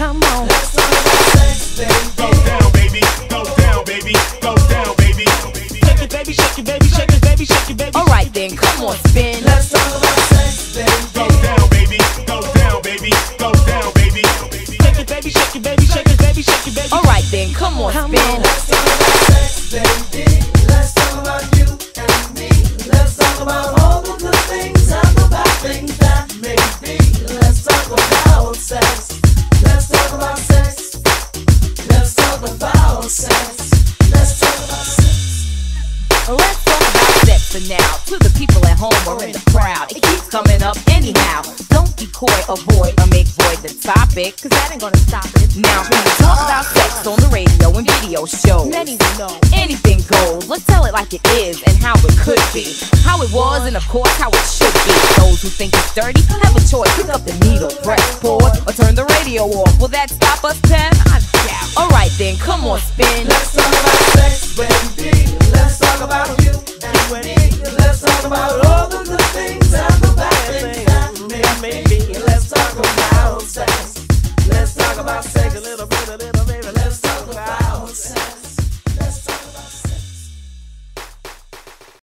come on. Let's talk about sex, baby. Go down, baby. Go down, baby. Go down, baby. Shake it, baby, shake it, baby, shake it, baby, shake it, baby. Alright then, come on, spin. Let's talk about sex, baby. Go down, baby. Go down, baby. Go down, baby. Shake it, baby, shake it, baby, shake it, baby, shake it, baby. Alright then, come on, spin. let's talk about sex, baby. Let's talk about sex for now. To the people at home or in the crowd, it keeps coming up anyhow. Don't be coy, avoid, or make void the topic, cause that ain't gonna stop it. Now, when we talk about sex on the radio and video shows, Many will know. anything goes. Let's tell it like it is and how it could be. How it was and of course how it should be. Those who think it's dirty have a choice. Pick up the needle, press pause, or turn the radio off. Will that stop us, Pep? I doubt. Alright then, come on, spin. Let's talk about